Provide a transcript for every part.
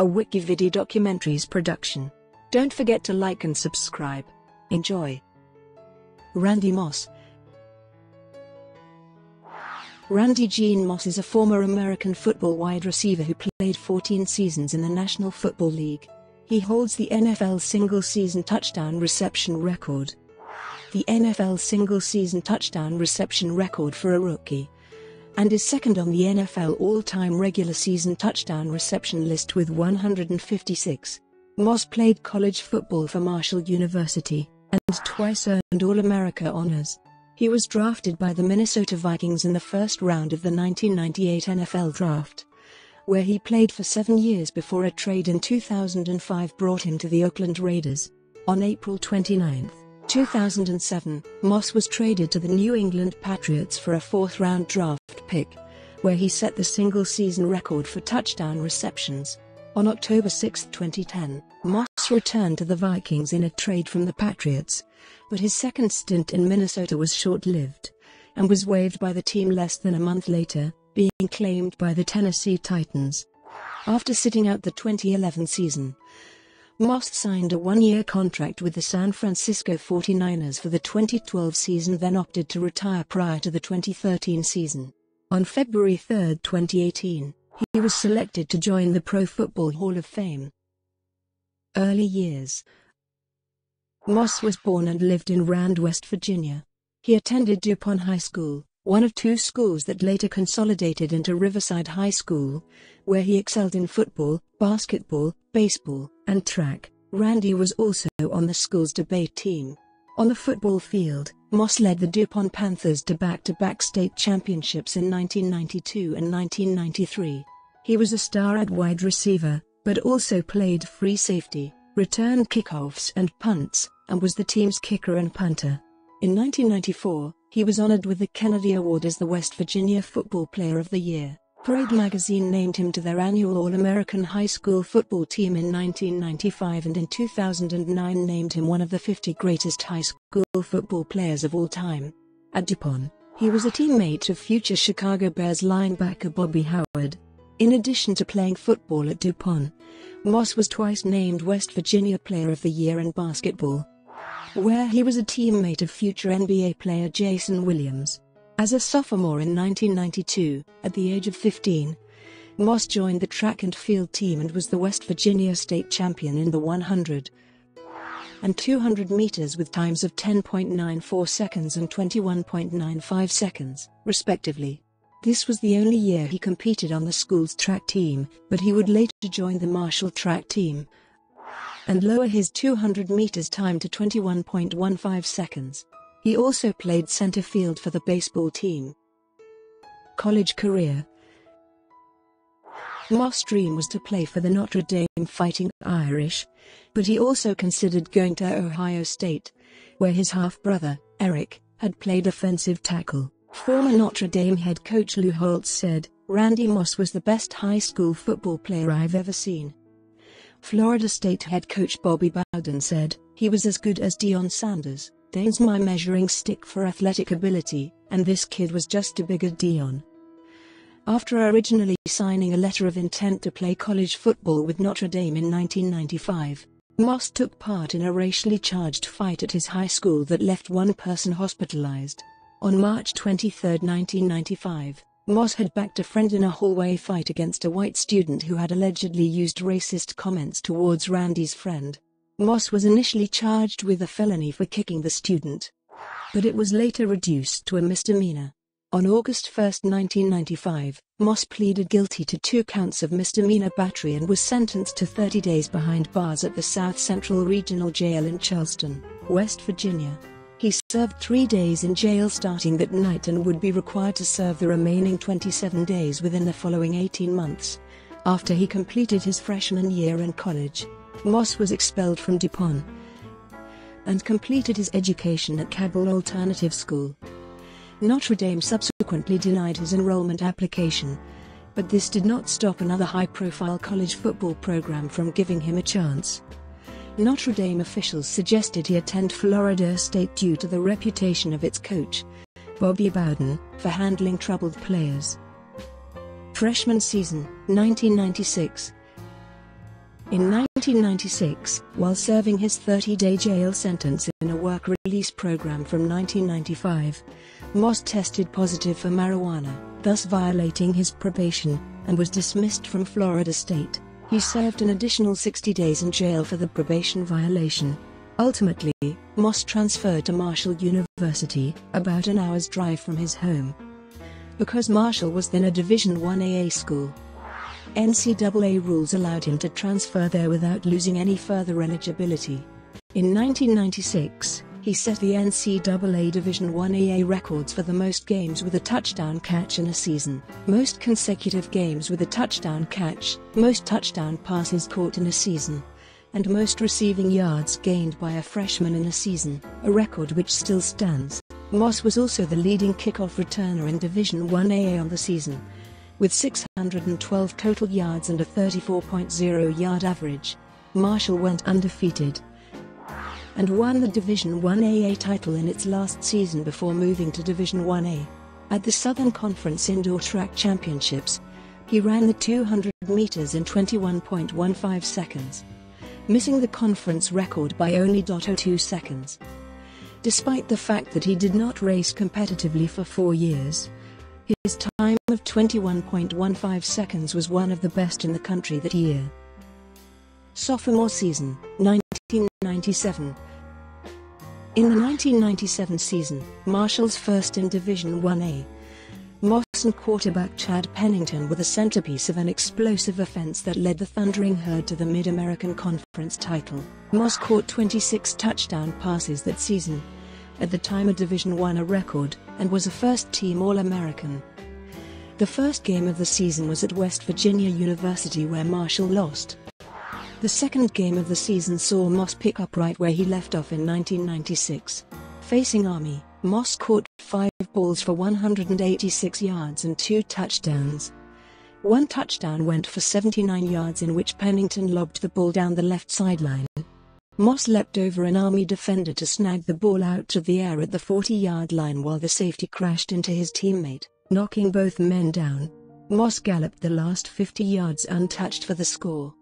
a WikiVidi documentaries production. Don't forget to like and subscribe. Enjoy. Randy Moss Randy Gene Moss is a former American football wide receiver who played 14 seasons in the National Football League. He holds the NFL single-season touchdown reception record. The NFL single-season touchdown reception record for a rookie and is second on the NFL all-time regular season touchdown reception list with 156. Moss played college football for Marshall University and twice earned All-America honors. He was drafted by the Minnesota Vikings in the first round of the 1998 NFL Draft, where he played for seven years before a trade in 2005 brought him to the Oakland Raiders. On April 29, 2007, Moss was traded to the New England Patriots for a fourth-round draft pick, where he set the single-season record for touchdown receptions. On October 6, 2010, Moss returned to the Vikings in a trade from the Patriots, but his second stint in Minnesota was short-lived, and was waived by the team less than a month later, being claimed by the Tennessee Titans. After sitting out the 2011 season, Moss signed a one-year contract with the San Francisco 49ers for the 2012 season then opted to retire prior to the 2013 season. On February 3, 2018, he was selected to join the Pro Football Hall of Fame. Early years Moss was born and lived in Rand, West Virginia. He attended DuPont High School, one of two schools that later consolidated into Riverside High School, where he excelled in football, basketball, baseball, and track. Randy was also on the school's debate team. On the football field, Moss led the DuPont Panthers to back-to-back state championships in 1992 and 1993. He was a star at wide receiver, but also played free safety, returned kickoffs and punts, and was the team's kicker and punter. In 1994, he was honored with the Kennedy Award as the West Virginia Football Player of the Year. Parade magazine named him to their annual All-American High School Football Team in 1995 and in 2009 named him one of the 50 greatest high school football players of all time. At DuPont, he was a teammate of future Chicago Bears linebacker Bobby Howard. In addition to playing football at DuPont, Moss was twice named West Virginia Player of the Year in basketball, where he was a teammate of future NBA player Jason Williams. As a sophomore in 1992, at the age of 15, Moss joined the track and field team and was the West Virginia state champion in the 100 and 200 meters with times of 10.94 seconds and 21.95 seconds, respectively. This was the only year he competed on the school's track team, but he would later join the Marshall track team and lower his 200 meters time to 21.15 seconds. He also played center field for the baseball team. College career Moss' dream was to play for the Notre Dame Fighting Irish, but he also considered going to Ohio State, where his half-brother, Eric, had played offensive tackle. Former Notre Dame head coach Lou Holtz said, Randy Moss was the best high school football player I've ever seen. Florida State head coach Bobby Bowden said, he was as good as Deion Sanders, Deion's my measuring stick for athletic ability, and this kid was just a bigger Deion. After originally signing a letter of intent to play college football with Notre Dame in 1995, Moss took part in a racially charged fight at his high school that left one person hospitalized. On March 23, 1995, Moss had backed a friend in a hallway fight against a white student who had allegedly used racist comments towards Randy's friend. Moss was initially charged with a felony for kicking the student, but it was later reduced to a misdemeanor. On August 1, 1995, Moss pleaded guilty to two counts of misdemeanor battery and was sentenced to 30 days behind bars at the South Central Regional Jail in Charleston, West Virginia. He served three days in jail starting that night and would be required to serve the remaining 27 days within the following 18 months. After he completed his freshman year in college, Moss was expelled from DuPont and completed his education at Cabell Alternative School. Notre Dame subsequently denied his enrollment application, but this did not stop another high-profile college football program from giving him a chance. Notre Dame officials suggested he attend Florida State due to the reputation of its coach, Bobby Bowden, for handling troubled players. Freshman season, 1996 In 1996, while serving his 30-day jail sentence in a work release program from 1995, Moss tested positive for marijuana, thus violating his probation, and was dismissed from Florida State. He served an additional 60 days in jail for the probation violation. Ultimately, Moss transferred to Marshall University, about an hour's drive from his home. Because Marshall was then a Division I AA school, NCAA rules allowed him to transfer there without losing any further eligibility. In 1996, he set the NCAA Division I AA records for the most games with a touchdown catch in a season, most consecutive games with a touchdown catch, most touchdown passes caught in a season, and most receiving yards gained by a freshman in a season, a record which still stands. Moss was also the leading kickoff returner in Division I AA on the season, with 612 total yards and a 34.0 yard average, Marshall went undefeated and won the Division 1AA title in its last season before moving to Division 1A. At the Southern Conference Indoor Track Championships, he ran the 200 meters in 21.15 seconds, missing the conference record by only 0.02 seconds. Despite the fact that he did not race competitively for four years, his time of 21.15 seconds was one of the best in the country that year. Sophomore season, 1997. In the 1997 season, Marshall's first in Division 1A, Moss and quarterback Chad Pennington were the centerpiece of an explosive offense that led the Thundering Herd to the Mid-American Conference title. Moss caught 26 touchdown passes that season, at the time a Division I record, and was a first-team All-American. The first game of the season was at West Virginia University where Marshall lost. The second game of the season saw Moss pick up right where he left off in 1996. Facing Army, Moss caught five balls for 186 yards and two touchdowns. One touchdown went for 79 yards in which Pennington lobbed the ball down the left sideline. Moss leapt over an Army defender to snag the ball out to the air at the 40-yard line while the safety crashed into his teammate, knocking both men down. Moss galloped the last 50 yards untouched for the score.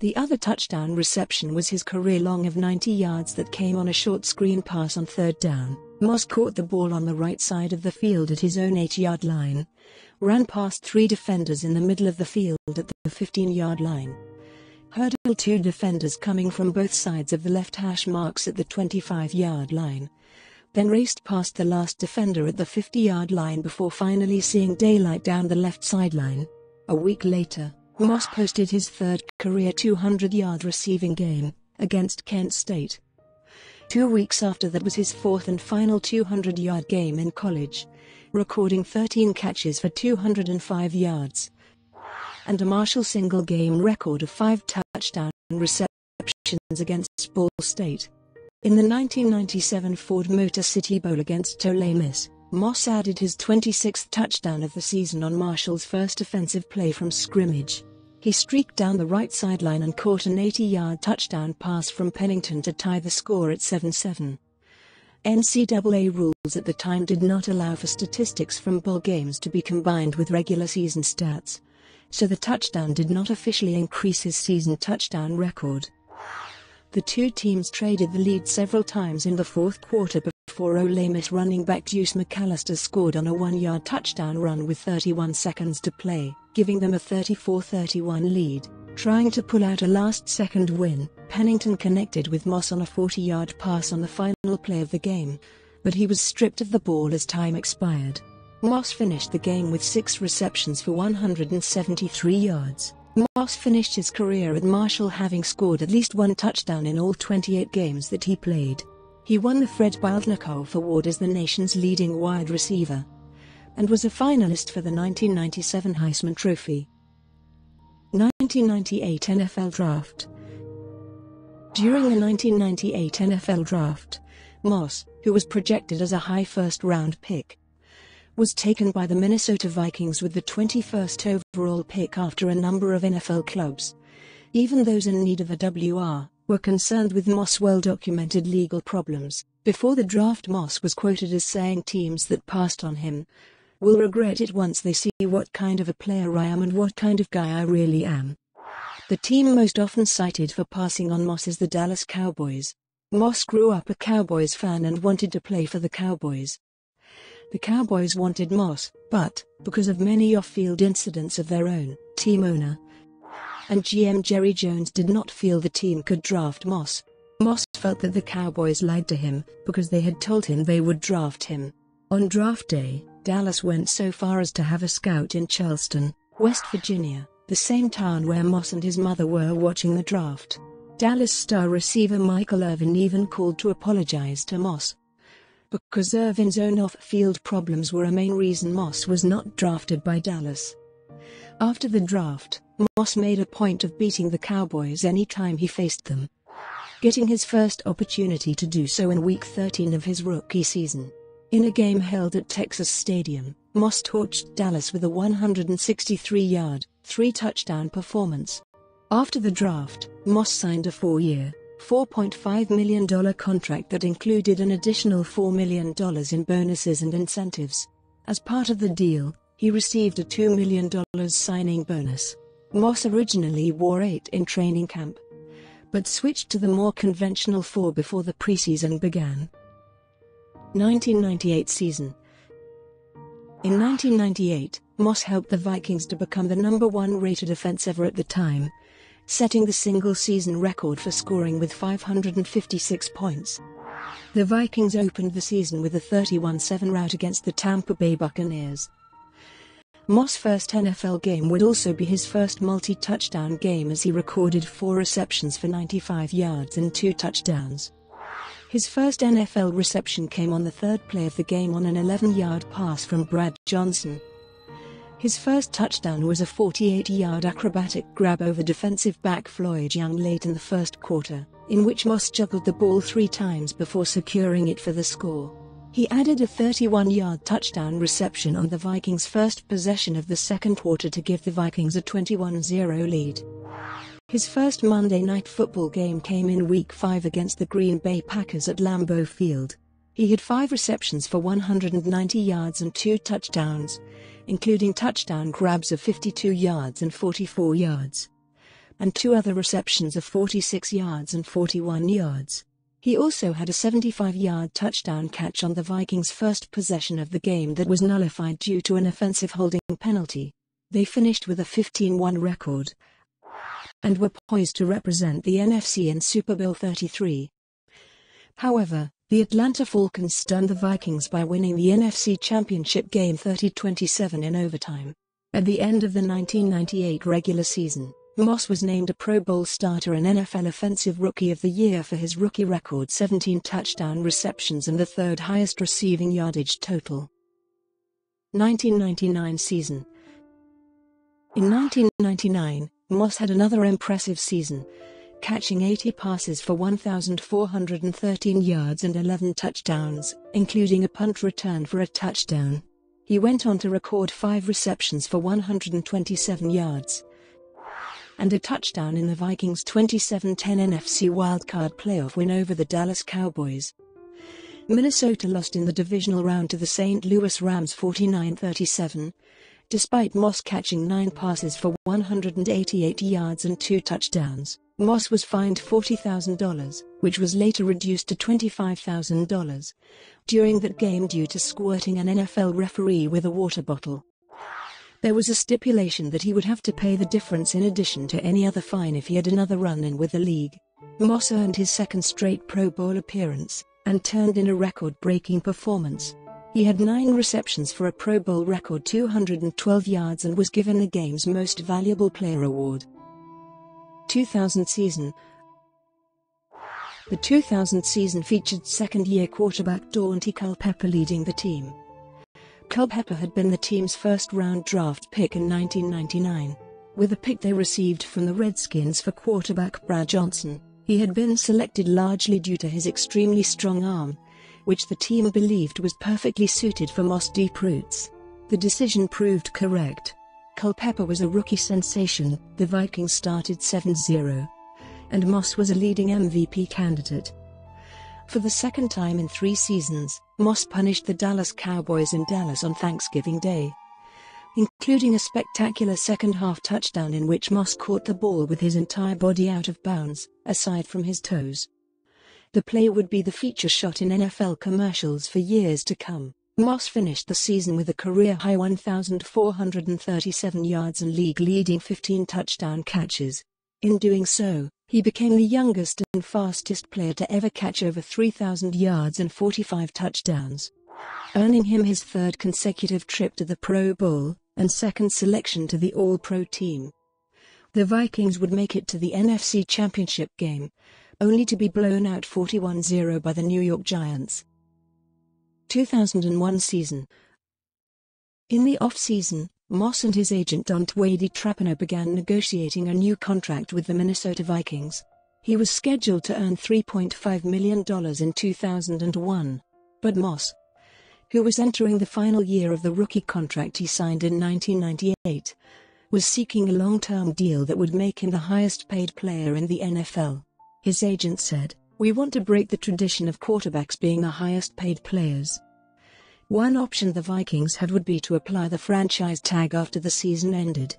The other touchdown reception was his career long of 90 yards that came on a short screen pass on third down. Moss caught the ball on the right side of the field at his own 8-yard line, ran past three defenders in the middle of the field at the 15-yard line, hurdled two defenders coming from both sides of the left hash marks at the 25-yard line, then raced past the last defender at the 50-yard line before finally seeing daylight down the left sideline. A week later, Moss posted his third career 200-yard receiving game, against Kent State. Two weeks after that was his fourth and final 200-yard game in college, recording 13 catches for 205 yards and a Marshall single game record of five touchdown receptions against Ball State. In the 1997 Ford Motor City Bowl against Ole Miss, Moss added his 26th touchdown of the season on Marshall's first offensive play from scrimmage. He streaked down the right sideline and caught an 80-yard touchdown pass from Pennington to tie the score at 7-7. NCAA rules at the time did not allow for statistics from bowl games to be combined with regular season stats, so the touchdown did not officially increase his season touchdown record. The two teams traded the lead several times in the fourth quarter before Ole Miss running back Deuce McAllister scored on a one-yard touchdown run with 31 seconds to play, giving them a 34-31 lead. Trying to pull out a last-second win, Pennington connected with Moss on a 40-yard pass on the final play of the game, but he was stripped of the ball as time expired. Moss finished the game with six receptions for 173 yards. Moss finished his career at Marshall having scored at least one touchdown in all 28 games that he played. He won the Fred Biletnikoff Award as the nation's leading wide receiver and was a finalist for the 1997 Heisman Trophy. 1998 NFL Draft During the 1998 NFL Draft, Moss, who was projected as a high first-round pick, was taken by the Minnesota Vikings with the 21st overall pick after a number of NFL clubs, even those in need of a WR, were concerned with Moss' well-documented legal problems. Before the draft Moss was quoted as saying teams that passed on him will regret it once they see what kind of a player I am and what kind of guy I really am. The team most often cited for passing on Moss is the Dallas Cowboys. Moss grew up a Cowboys fan and wanted to play for the Cowboys. The Cowboys wanted Moss, but, because of many off-field incidents of their own, team owner and GM Jerry Jones did not feel the team could draft Moss. Moss felt that the Cowboys lied to him, because they had told him they would draft him. On draft day, Dallas went so far as to have a scout in Charleston, West Virginia, the same town where Moss and his mother were watching the draft. Dallas star receiver Michael Irvin even called to apologize to Moss. Because Irvin's own off-field problems were a main reason Moss was not drafted by Dallas. After the draft, Moss made a point of beating the Cowboys any time he faced them, getting his first opportunity to do so in Week 13 of his rookie season. In a game held at Texas Stadium, Moss torched Dallas with a 163-yard, three-touchdown performance. After the draft, Moss signed a four-year, $4.5 million contract that included an additional $4 million in bonuses and incentives. As part of the deal, he received a $2 million signing bonus. Moss originally wore eight in training camp, but switched to the more conventional four before the preseason began. 1998 season In 1998, Moss helped the Vikings to become the number one rated offense ever at the time, setting the single-season record for scoring with 556 points. The Vikings opened the season with a 31-7 rout against the Tampa Bay Buccaneers. Moss' first NFL game would also be his first multi-touchdown game as he recorded four receptions for 95 yards and two touchdowns. His first NFL reception came on the third play of the game on an 11-yard pass from Brad Johnson. His first touchdown was a 48-yard acrobatic grab over defensive back Floyd Young late in the first quarter, in which Moss juggled the ball three times before securing it for the score. He added a 31-yard touchdown reception on the Vikings' first possession of the second quarter to give the Vikings a 21-0 lead. His first Monday Night Football game came in Week 5 against the Green Bay Packers at Lambeau Field. He had five receptions for 190 yards and two touchdowns, including touchdown grabs of 52 yards and 44 yards, and two other receptions of 46 yards and 41 yards. He also had a 75-yard touchdown catch on the Vikings' first possession of the game that was nullified due to an offensive holding penalty. They finished with a 15-1 record, and were poised to represent the NFC in Super Bowl 33. However, the Atlanta Falcons stunned the Vikings by winning the NFC Championship game 30-27 in overtime. At the end of the 1998 regular season, Moss was named a Pro Bowl starter and NFL Offensive Rookie of the Year for his rookie record 17 touchdown receptions and the third highest receiving yardage total. 1999 season In 1999, Moss had another impressive season, catching 80 passes for 1,413 yards and 11 touchdowns, including a punt return for a touchdown. He went on to record five receptions for 127 yards and a touchdown in the Vikings' 27-10 NFC wildcard playoff win over the Dallas Cowboys. Minnesota lost in the divisional round to the St. Louis Rams 49-37, Despite Moss catching nine passes for 188 yards and two touchdowns, Moss was fined $40,000, which was later reduced to $25,000, during that game due to squirting an NFL referee with a water bottle. There was a stipulation that he would have to pay the difference in addition to any other fine if he had another run-in with the league. Moss earned his second straight Pro Bowl appearance, and turned in a record-breaking performance. He had nine receptions for a Pro Bowl record 212 yards and was given the game's Most Valuable Player award. 2000 season The 2000 season featured second-year quarterback Daunte Culpepper leading the team. Culpepper had been the team's first-round draft pick in 1999. With a pick they received from the Redskins for quarterback Brad Johnson, he had been selected largely due to his extremely strong arm, which the team believed was perfectly suited for Moss deep routes. The decision proved correct. Culpepper was a rookie sensation, the Vikings started 7-0. And Moss was a leading MVP candidate. For the second time in three seasons, Moss punished the Dallas Cowboys in Dallas on Thanksgiving Day. including a spectacular second-half touchdown in which Moss caught the ball with his entire body out of bounds, aside from his toes. The play would be the feature shot in NFL commercials for years to come. Moss finished the season with a career-high 1,437 yards and league-leading 15 touchdown catches. In doing so, he became the youngest and fastest player to ever catch over 3,000 yards and 45 touchdowns, earning him his third consecutive trip to the Pro Bowl and second selection to the All-Pro team. The Vikings would make it to the NFC Championship game, only to be blown out 41-0 by the New York Giants. 2001 season In the off-season, Moss and his agent Dante DiTrapano began negotiating a new contract with the Minnesota Vikings. He was scheduled to earn $3.5 million in 2001. But Moss, who was entering the final year of the rookie contract he signed in 1998, was seeking a long-term deal that would make him the highest-paid player in the NFL. His agent said, We want to break the tradition of quarterbacks being the highest-paid players. One option the Vikings had would be to apply the franchise tag after the season ended.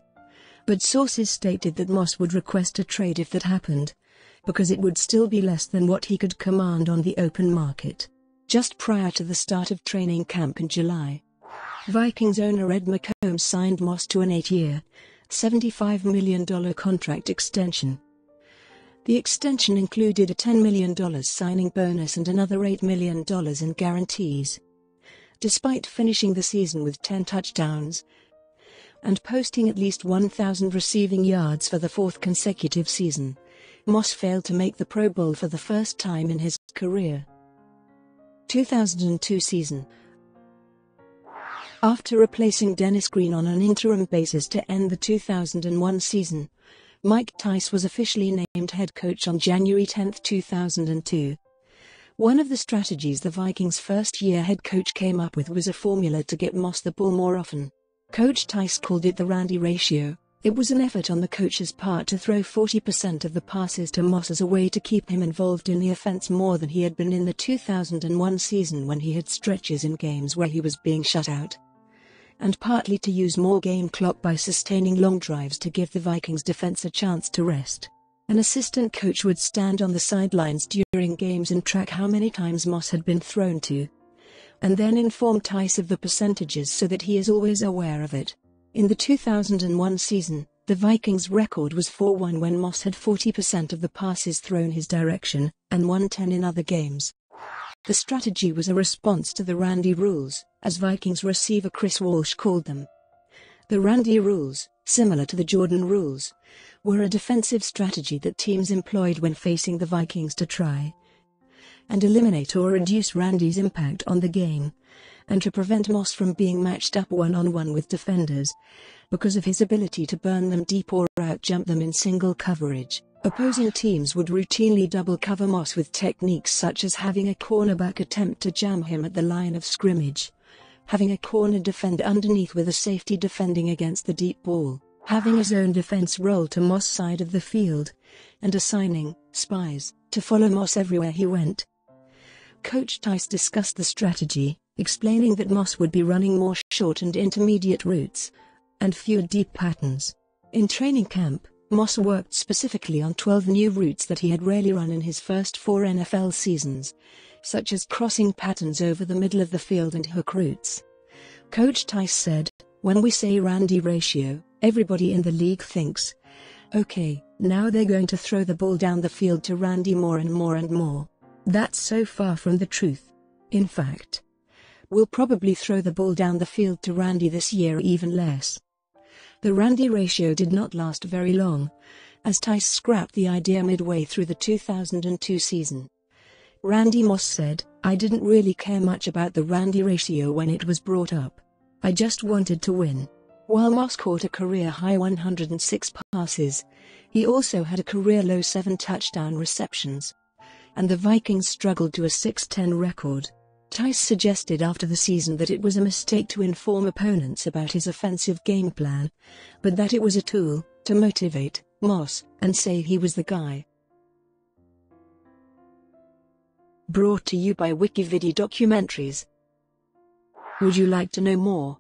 But sources stated that Moss would request a trade if that happened, because it would still be less than what he could command on the open market just prior to the start of training camp in July. Vikings owner Red McCombs signed Moss to an eight-year, $75 million contract extension. The extension included a $10 million signing bonus and another $8 million in guarantees. Despite finishing the season with 10 touchdowns and posting at least 1,000 receiving yards for the fourth consecutive season, Moss failed to make the Pro Bowl for the first time in his career. 2002 season. After replacing Dennis Green on an interim basis to end the 2001 season, Mike Tice was officially named head coach on January 10, 2002. One of the strategies the Vikings' first-year head coach came up with was a formula to get Moss the ball more often. Coach Tice called it the Randy ratio, it was an effort on the coach's part to throw 40% of the passes to Moss as a way to keep him involved in the offense more than he had been in the 2001 season when he had stretches in games where he was being shut out. And partly to use more game clock by sustaining long drives to give the Vikings defense a chance to rest. An assistant coach would stand on the sidelines during games and track how many times Moss had been thrown to, and then inform Tice of the percentages so that he is always aware of it. In the 2001 season, the Vikings' record was 4-1 when Moss had 40% of the passes thrown his direction, and 110 in other games. The strategy was a response to the Randy rules, as Vikings receiver Chris Walsh called them. The Randy rules, similar to the Jordan rules, were a defensive strategy that teams employed when facing the Vikings to try and eliminate or reduce Randy's impact on the game and to prevent Moss from being matched up one-on-one with defenders. Because of his ability to burn them deep or outjump them in single coverage, opposing teams would routinely double cover Moss with techniques such as having a cornerback attempt to jam him at the line of scrimmage, having a corner defend underneath with a safety defending against the deep ball, having his own defense roll to Moss' side of the field, and assigning spies to follow Moss everywhere he went. Coach Tice discussed the strategy, explaining that Moss would be running more short and intermediate routes, and fewer deep patterns. In training camp, Moss worked specifically on 12 new routes that he had rarely run in his first four NFL seasons, such as crossing patterns over the middle of the field and hook routes. Coach Tice said, When we say Randy ratio, everybody in the league thinks, okay, now they're going to throw the ball down the field to Randy more and more and more. That's so far from the truth. In fact, we'll probably throw the ball down the field to Randy this year even less. The Randy ratio did not last very long, as Tice scrapped the idea midway through the 2002 season. Randy Moss said, I didn't really care much about the Randy ratio when it was brought up. I just wanted to win. While Moss caught a career-high 106 passes, he also had a career-low 7 touchdown receptions. And the Vikings struggled to a 6-10 record. Tice suggested after the season that it was a mistake to inform opponents about his offensive game plan, but that it was a tool to motivate Moss and say he was the guy. Brought to you by Wikividi Documentaries. Would you like to know more?